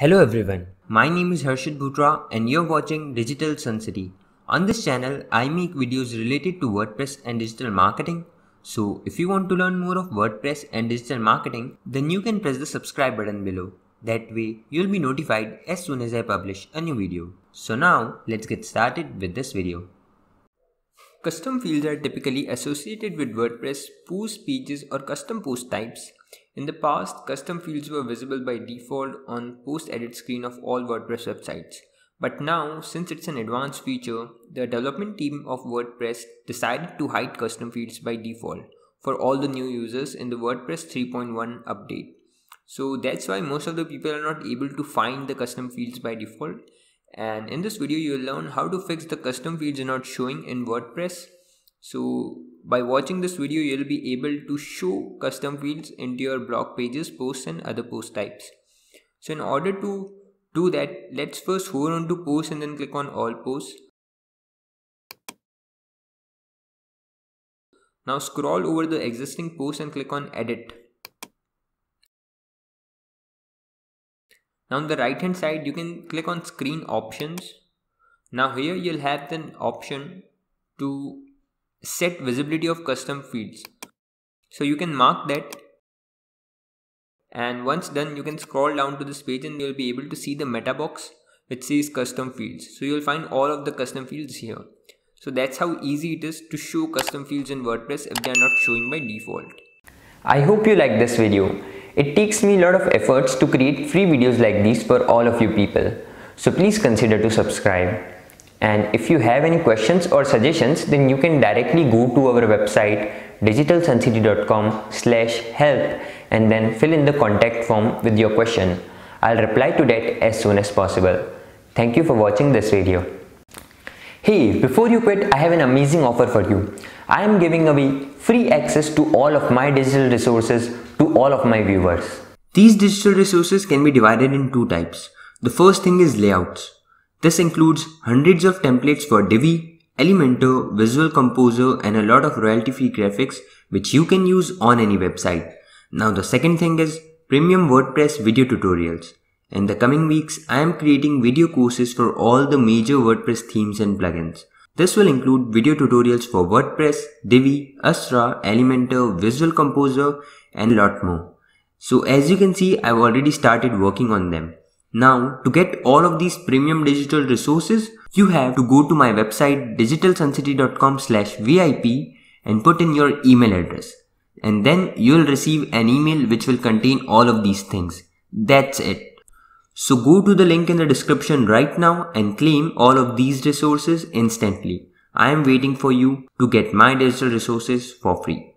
Hello everyone, my name is Harshit Bhutra and you're watching Digital Suncity. On this channel, I make videos related to WordPress and digital marketing. So if you want to learn more of WordPress and digital marketing, then you can press the subscribe button below. That way, you'll be notified as soon as I publish a new video. So now, let's get started with this video. Custom fields are typically associated with WordPress post pages or custom post types. In the past, custom fields were visible by default on post edit screen of all WordPress websites. But now, since it's an advanced feature, the development team of WordPress decided to hide custom fields by default for all the new users in the WordPress 3.1 update. So that's why most of the people are not able to find the custom fields by default and in this video you will learn how to fix the custom fields not showing in WordPress so by watching this video you'll be able to show custom fields into your blog pages posts and other post types. So in order to do that let's first hold on to posts and then click on all posts. Now scroll over the existing post and click on edit. Now on the right hand side you can click on screen options. Now here you'll have the option to set visibility of custom fields. So you can mark that and once done you can scroll down to this page and you'll be able to see the meta box which says custom fields. So you'll find all of the custom fields here. So that's how easy it is to show custom fields in WordPress if they are not showing by default. I hope you like this video. It takes me a lot of efforts to create free videos like these for all of you people. So please consider to subscribe. And if you have any questions or suggestions, then you can directly go to our website digitalsuncity.com slash help and then fill in the contact form with your question. I'll reply to that as soon as possible. Thank you for watching this video. Hey, before you quit, I have an amazing offer for you. I am giving away free access to all of my digital resources to all of my viewers. These digital resources can be divided in two types. The first thing is layouts. This includes hundreds of templates for Divi, Elementor, Visual Composer and a lot of royalty free graphics which you can use on any website. Now the second thing is premium WordPress video tutorials. In the coming weeks, I am creating video courses for all the major WordPress themes and plugins. This will include video tutorials for WordPress, Divi, Astra, Elementor, Visual Composer and a lot more. So as you can see, I've already started working on them. Now, to get all of these premium digital resources, you have to go to my website digitalsuncity.com slash VIP and put in your email address. And then you'll receive an email which will contain all of these things. That's it. So go to the link in the description right now and claim all of these resources instantly. I am waiting for you to get my digital resources for free.